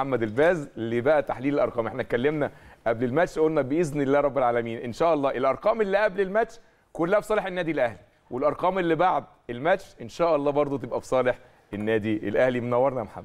محمد الباز اللي بقى تحليل الأرقام إحنا اتكلمنا قبل الماتش قلنا بإذن الله رب العالمين إن شاء الله الأرقام اللي قبل الماتش كلها في صالح النادي الأهلي والأرقام اللي بعد الماتش إن شاء الله برضو تبقى في صالح النادي الأهلي منورنا يا محمد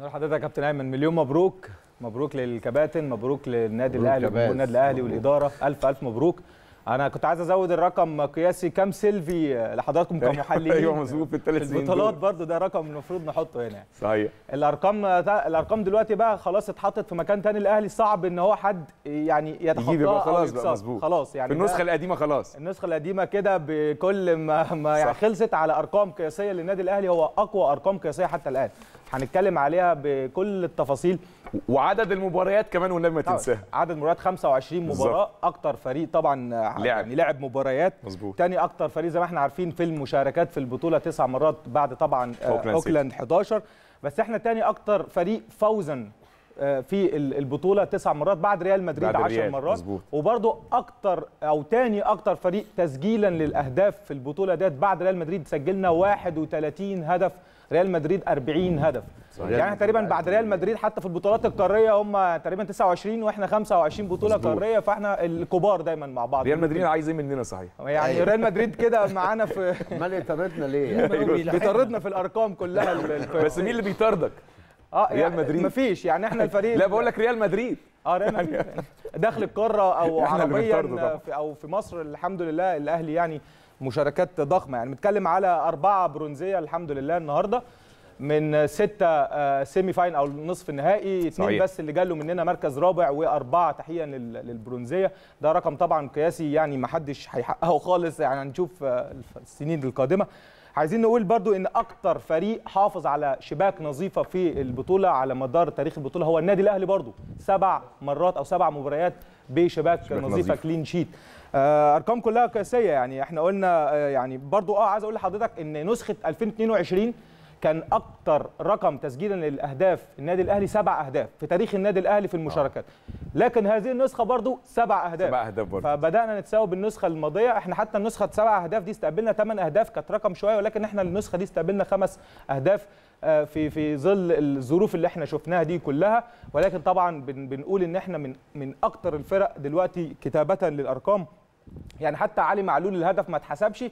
نور حضرتك يا كابتن أيمن مليون مبروك مبروك للكباتن مبروك للنادي مبروك الأهلي يا وجمهور باز. النادي الأهلي مبروك. والإدارة ألف ألف مبروك أنا كنت عايز أزود الرقم قياسي. كام سيلفي لحضراتكم كمحللين أيوه مظبوط في الثلاث سنين البطولات. برضو ده رقم المفروض نحطه هنا. صحيح. الأرقام الأرقام دلوقتي بقى خلاص اتحطت في مكان تاني. الأهلي صعب إن هو حد يعني يجيب يبقى يتخطاها أو خلاص بقى. مظبوط. خلاص يعني في النسخة القديمة خلاص. النسخة القديمة كده بكل ما, ما يعني. خلصت على أرقام قياسية للنادي الأهلي. هو أقوى أرقام قياسية حتى الآن. هنتكلم عليها بكل التفاصيل. وعدد المباريات كمان والنبي ما تنساها عدد مباريات 25 مباراة أكتر فريق طبعا لعب. يعني لعب مباريات. مظبوط. تاني أكتر فريق زي ما إحنا عارفين في المشاركات في البطولة تسع مرات بعد طبعا آه، أوكلاند 11 بس إحنا تاني أكتر فريق فوزا آه، في ال- البطولة تسع مرات بعد ريال مدريد بعد 10 الريال، مرات. مظبوط. وبرضو أكتر أو تاني أكتر فريق تسجيلا للأهداف في البطولة ديت بعد ريال مدريد سجلنا 31 هدف ريال مدريد 40 هدف صحيح. يعني إحنا تقريبا بعد ريال مدريد حتى في البطولات القارية هم تقريبا 29 وإحنا 25 بطولة. قارية فإحنا الكبار دايما مع بعض ريال مدريد عايز إيه مننا صحيح يعني أيوة. ريال مدريد كده معانا في أمال يطردنا ليه؟ بيطردنا في الأرقام كلها. بس مين اللي بيطاردك آه ريال يعني مدريد. مفيش يعني إحنا الفريق لا بقول لك ريال مدريد آه ريال مدريد داخل القارة أو عربيا. في أو في مصر الحمد لله الأهلي يعني مشاركات ضخمة. يعني بنتكلم على أربعة برونزية الحمد لله النهارده. من ستة آه، سيمي فاين أو نصف النهائي. اثنين. بس اللي جالوا مننا مركز رابع وأربعة لل- للبرونزية. ده رقم طبعا قياسي يعني ما حدش هيحققه خالص. يعني هنشوف آه، السنين القادمة. عايزين نقول برضو إن أكتر فريق حافظ على شباك نظيفة في البطولة على مدار تاريخ البطولة هو النادي الأهلي برضو. سبع مرات أو سبع مباريات بشباك شباك نظيفة نظيف. كلين شيت آه، أرقام كلها قياسية يعني. إحنا قلنا آه، يعني برضو آه عايز أقول لحضرتك إن نسخة 2022 كان أكتر رقم تسجيلا للأهداف النادي الأهلي سبع أهداف في تاريخ النادي الأهلي في المشاركات. لكن هذه النسخة برضو سبع أهداف. سبع أهداف برضو. فبدأنا نتساوي بالنسخة الماضية. إحنا حتى النسخه سبع أهداف دي استقبلنا ثمان أهداف كانت رقم شوية ولكن إحنا النسخة دي استقبلنا خمس أهداف آه، في في ظل الظروف اللي إحنا شفناها دي كلها. ولكن طبعا بن بنقول إن إحنا من من أكتر الفرق دلوقتي كتابه للأرقام. يعني حتى علي معلول الهدف ما اتحسبش آه،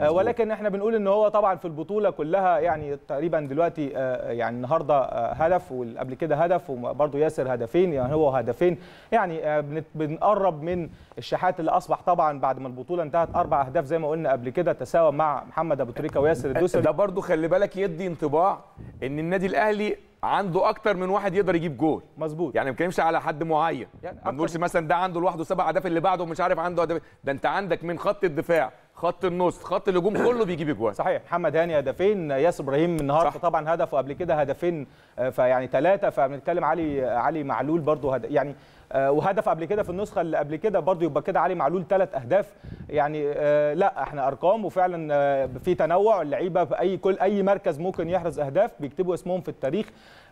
ولكن إحنا بنقول إن هو طبعا في البطولة كلها يعني تقريبا دلوقتي آه، يعني النهارده آه، هدف وقبل كده هدف وبرضه ياسر هدفين يعني هو هدفين. يعني آه، بنقرب من الشحات اللي أصبح طبعا بعد ما البطولة انتهت أربع أهداف زي ما قلنا قبل كده تساوى مع محمد أبو تريكة وياسر الدوسري. ده برضو خلي بالك يدي انطباع إن النادي الأهلي عنده أكتر من واحد يقدر يجيب جول. مظبوط. يعني ما بنتكلمش على حد معين. يعني ما بنقولش مثلا ده عنده لوحده سبع أهداف اللي بعده مش عارف عنده أهداف. ده أنت عندك من خط الدفاع خط النص خط الهجوم كله بيجيب اجوان صحيح محمد هاني هدفين ياسر إبراهيم النهارده صح. طبعا هدف وقبل كده هدفين آه، فيعني ثلاثة فبنتكلم علي علي معلول برضو هد... يعني وهدف قبل كده في النسخة اللي قبل كده برضو يبقى كده علي معلول ثلاث أهداف. يعني آه، لا إحنا أرقام وفعلا آه، في تنوع. اللعيبة في أي كل أي مركز ممكن يحرز أهداف بيكتبوا اسمهم في التاريخ.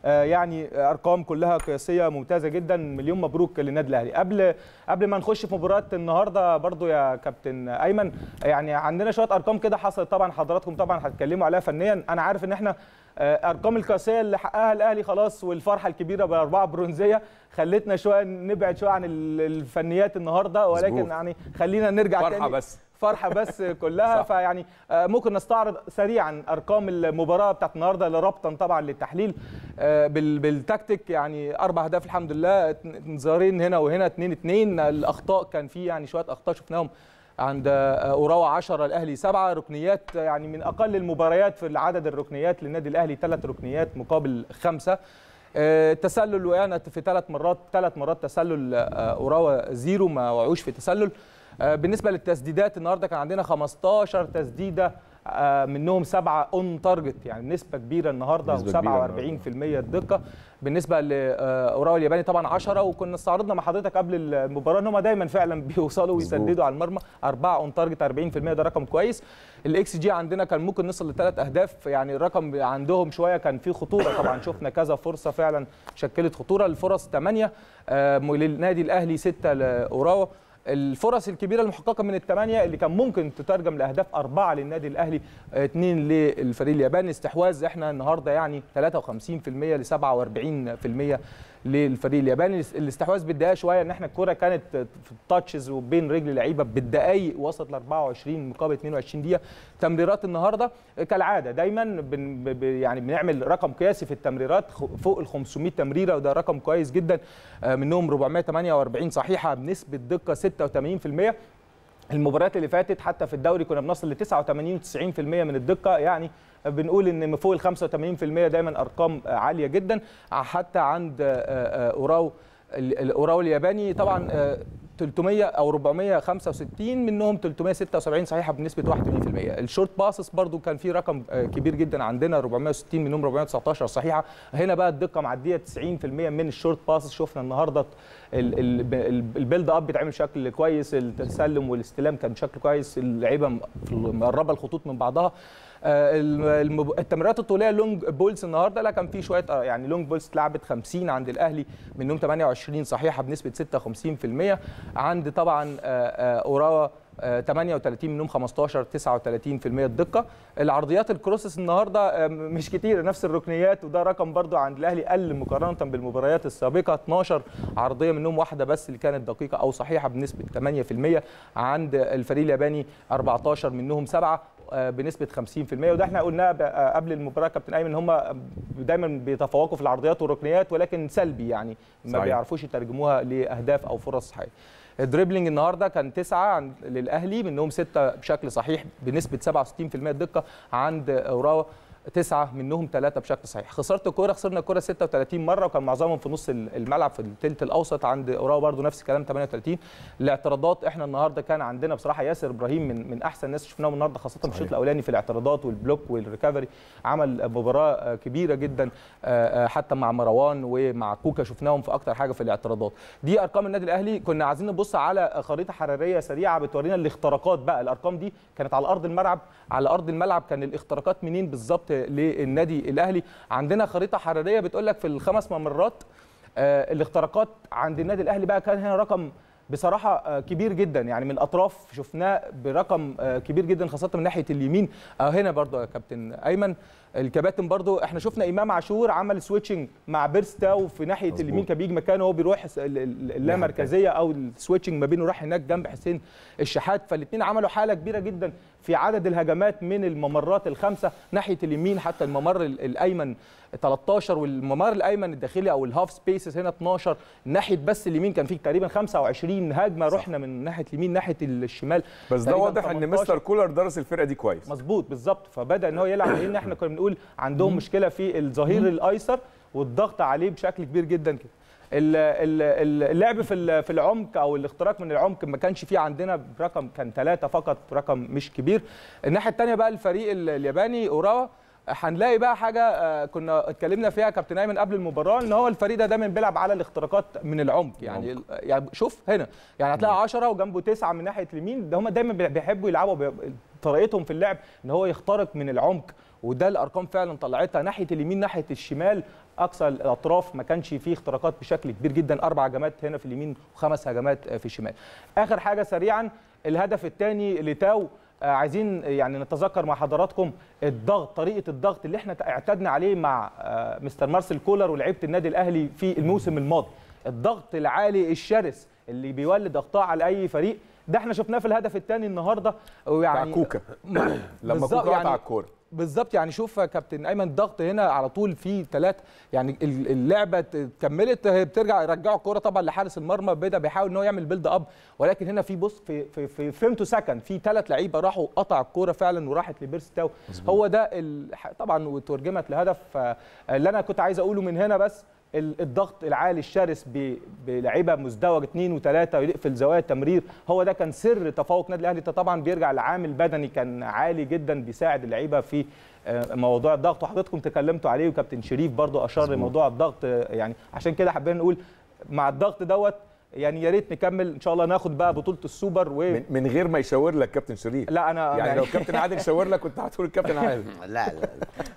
آه، يعني أرقام كلها قياسية ممتازة جدا. مليون مبروك للنادي الأهلي. قبل قبل ما نخش في مباراة النهارده برضو يا كابتن أيمن يعني عندنا شوية أرقام كده حصلت طبعا حضراتكم طبعا هتتكلموا عليها فنيا. أنا عارف إن إحنا آه، أرقام القياسيه اللي حققها الأهلي خلاص والفرحة الكبيرة باربعه برونزية. خلتنا شوية نبعد شوية عن ال- الفنيات النهارده ولكن. يعني خلينا نرجع فرحة تاني. بس. فرحة بس كلها. فيعني آه، ممكن نستعرض سريعا أرقام المباراة بتاعت النهارده ربطا طبعا للتحليل. آه، بال- بالتكتيك يعني أربع أهداف الحمد لله انذارين هنا وهنا 2 2 الأخطاء كان في يعني شوية أخطاء شفناهم عند آه، أوراوا 10 الأهلي 7 ركنيات يعني من أقل المباريات في عدد الركنيات للنادي الأهلي ثلاث ركنيات مقابل خمسة. آه، التسلل وقعنا في ثلاث مرات ثلاث مرات تسلل آه، أوراوا زيرو ما وقعوش في تسلل. آه، بالنسبة للتسديدات النهارده كان عندنا 15 تسديدة آه، منهم سبعة on target يعني نسبة كبيرة النهارده نسبة كبيرة و47% الدقه بالنسبة لاوراوا الياباني طبعا 10 وكنا استعرضنا مع حضرتك قبل المباراة إن هم دايما فعلا بيوصلوا ويسددوا على المرمى. أربعة on target 40% ده رقم كويس. الاكس جي عندنا كان ممكن نصل لثلاث أهداف يعني الرقم عندهم شوية كان فيه خطورة. طبعا شفنا كذا فرصة فعلا شكلت خطورة. الفرص 8 للنادي الأهلي 6 لاوراوا الفرص الكبيرة المحققة من الثمانيه اللي كان ممكن تترجم لأهداف أربعة للنادي الأهلي اثنين للفريق الياباني. استحواذ إحنا النهارده يعني 53% ل 47% للفريق الياباني. الاستحواذ بالدقائق شوية إن إحنا الكرة كانت في التاتشز وبين رجل لعيبة بالدقائق وصلت ل 24 مقابل 22 دقيقة. تمريرات النهارده كالعادة دايما بن يعني بنعمل رقم قياسي في التمريرات فوق ال 500 تمريرة وده رقم كويس جدا. آه، منهم 448 صحيحة بنسبة دقة 86% المباريات اللي فاتت حتى في الدوري كنا بنصل ل 89 و90% من الدقة. يعني بنقول إن فوق ال 85% دايما أرقام عالية جدا حتى عند آه، آه، أوراوا ال- الاوراوا الياباني. طبعا آه، 300 أو 465 منهم 376 صحيحة بنسبة 81% ال short passes برضو كان في رقم آه، كبير جدا عندنا 460 منهم 419 صحيحة. هنا بقى الدقة معدية 90% من ال short passes شفنا النهارده ال- ال- ال- ال build up بيتعمل بشكل كويس التسلم والإستلام كان بشكل كويس اللعيبة مقربه الخطوط من بعضها. التمريرات الطولية long balls النهارده لا كان في شوية آه، يعني long balls اتلعبت 50 عند الأهلي منهم 28 صحيحة بنسبة 56% عند طبعا آه، آه، أوراوا آه، 38 منهم 15 39% الدقة. العرضيات ال crosses النهارده آه، مش كتير نفس الركنيات وده رقم برضو عند الأهلي قل مقارنة بالمباريات السابقة 12 عرضية منهم واحدة بس اللي كانت دقيقة أو صحيحة بنسبة 8% عند الفريق الياباني 14 منهم سبعة. آه، بنسبة 50% وده إحنا قلناه آه، قبل المباراه كابتن أيمن إن هم دايما بيتفوقوا في العرضيات والركنيات ولكن سلبي يعني ما صحيح. بيعرفوش يترجموها لأهداف أو فرص حقيقيه الدريبلينج النهارده كان تسعة عند للأهلي منهم ستة بشكل صحيح بنسبة 67% دقة عند أوراوا. تسعة منهم ثلاثة بشكل صحيح. خسرت الكوره خسرنا الكوره 36 مرة وكان معظمهم في نص الملعب في الثلث الأوسط عند اوراوا برضو نفس الكلام 38 الاعتراضات إحنا النهارده كان عندنا بصراحة ياسر إبراهيم من من أحسن الناس شفناهم النهارده خاصة في الشوط الأولاني في الاعتراضات وال block وال recovery. عمل مباراة آه، كبيرة جدا آه، آه، حتى مع مروان ومع كوكا شفناهم في أكتر حاجة في الاعتراضات. دي أرقام النادي الأهلي. كنا عايزين نبص على خريطة حرارية سريعة بتورينا الاختراقات بقى. الأرقام دي كانت على أرض الملعب. على أرض الملعب كان الاختراقات منين بالظبط؟ للنادي الاهلي. عندنا خريطة حرارية بتقول لك في الخمس ممرات آه، الاختراقات عند النادي الاهلي بقى كان هنا رقم بصراحة آه، كبير جدا. يعني من الاطراف شفناه برقم آه، كبير جدا خاصة من ناحية اليمين. هنا برضو يا كابتن أيمن. الكباتن برضو إحنا شفنا امام عاشور عمل switching مع بيرستاو في ناحية مظبوط. اليمين كان بيجي مكانه وهو بيروح اللامركزية أو ال switching ما بينه راح هناك جنب حسين الشحات. فالاثنين عملوا حالة كبيرة جدا في عدد الهجمات من الممرات الخمسة ناحية اليمين حتى الممر ال- الأيمن 13 والممر الأيمن الداخلي أو ال half spaces هنا 12 ناحية بس اليمين. كان فيه تقريبا 25 هجمة رحنا من ناحية اليمين ناحية الشمال. بس ده واضح إن 18. مستر كولر درس الفرقة دي كويس. مظبوط بالظبط. فبدأ إن هو يلعب لأن إحنا كنا بنقول عندهم مشكلة في الظهير الأيسر والضغط عليه بشكل كبير جدا كده. ال- ال- ال- اللعب في في العمق أو الاختراق من العمق ما كانش فيه عندنا رقم كان ثلاثة فقط رقم مش كبير. الناحية الثانية بقى الفريق ال- الياباني أوراوا. هنلاقي بقى حاجة آه، كنا اتكلمنا فيها كابتن أيمن قبل المباراة إن هو الفريق ده دايما بيلعب على الاختراقات من العمق. يعني يعني شوف هنا يعني هتلاقي 10 وجنبه تسعة من ناحية اليمين ده هم دايما بيحبوا يلعبوا طريقتهم في اللعب إن هو يخترق من العمق. وده الأرقام فعلا طلعتها ناحية اليمين ناحية الشمال. أقصى الأطراف ما كانش فيه اختراقات بشكل كبير جدا. أربع هجمات هنا في اليمين وخمس هجمات في الشمال. آخر حاجة سريعا الهدف الثاني لتاو. آه، عايزين يعني نتذكر مع حضراتكم الضغط طريقة الضغط اللي إحنا اعتدنا عليه مع آه، مستر مارسيل كولر ولعيبة النادي الأهلي في الموسم الماضي. الضغط العالي الشرس اللي بيولد أخطاء على أي فريق ده إحنا شفناه في الهدف الثاني النهارده. ويعني كوكا. لما كوكا قطع يعني الكورة. بالظبط. يعني شوف يا كابتن أيمن الضغط هنا على طول في ثلاث يعني ال- اللعبة كملت هي بترجع يرجعوا الكورة طبعا لحارس المرمى. بدا بيحاول إن هو يعمل build up ولكن هنا في بص في في في frame two second في ثلاث لعيبة راحوا قطع الكورة فعلا وراحت لبيرستاو هو ده ال- طبعا وترجمت لهدف آه، اللي أنا كنت عايز أقوله من هنا بس. الضغط العالي الشرس بلعيبة مزدوج اثنين وثلاثه ويقفل زوايا التمرير. هو ده كان سر تفوق نادي الأهلي. طبعا بيرجع لعامل بدني كان عالي جدا بيساعد اللعيبة في آه، موضوع الضغط. وحضراتكم تكلمتوا عليه وكابتن شريف برضو أشار لموضوع الضغط آه، يعني عشان كده حابين نقول مع الضغط دوت يعني يا ريت نكمل. إن شاء الله ناخد بقى بطولة السوبر و من, من غير ما يشاور لك كابتن شريف. لا أنا يعني لو كابتن عادل شاور لك كنت هتقول الكابتن عادل. لا لا لا.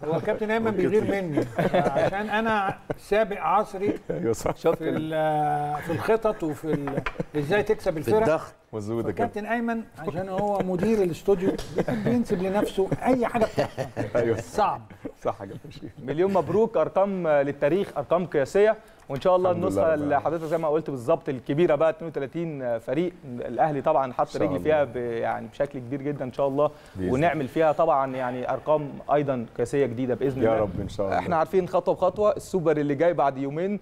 هو الكابتن ايمن بيغير مني. عشان أنا سابق عصري أيوه صح. في ال- في الخطط وفي ال- إزاي تكسب في الفرق. الضغط. مظبوط كابتن ايمن عشان هو مدير الاستوديو بينسب لنفسه أي حاجة بتحصل. أيوه. صعب. صح يا كابتن شريف. مليون مبروك أرقام للتاريخ أرقام قياسية. وإن شاء الله النسخة اللي. حضرتك زي ما قلت بالظبط الكبيرة بقى 32 فريق الأهلي طبعا حط شاء رجل الله. فيها يعني بشكل كبير جدا إن شاء الله بإذن ونعمل فيها طبعا يعني أرقام أيضا قياسية جديدة بإذن الله يا رب إن شاء الله إحنا عارفين خطوة بخطوة السوبر اللي جاي بعد يومين.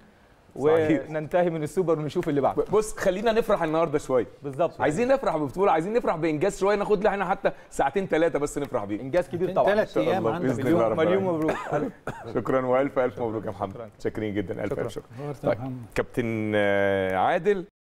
وننتهي من السوبر ونشوف اللي بعده. بص خلينا نفرح النهارده شوية. بالظبط. عايزين نفرح ببطولة عايزين نفرح بإنجاز شوية ناخد لنا إحنا حتى ساعتين ثلاثة بس نفرح بيه. إنجاز كبير طبعا. ثلاث أيام الله عندك. مليون. مبروك. شكرا وألف ألف مبروك يا محمد. شكراً. شاكرين جدا ألف شكراً. الف شكر طيب. كابتن آه، عادل.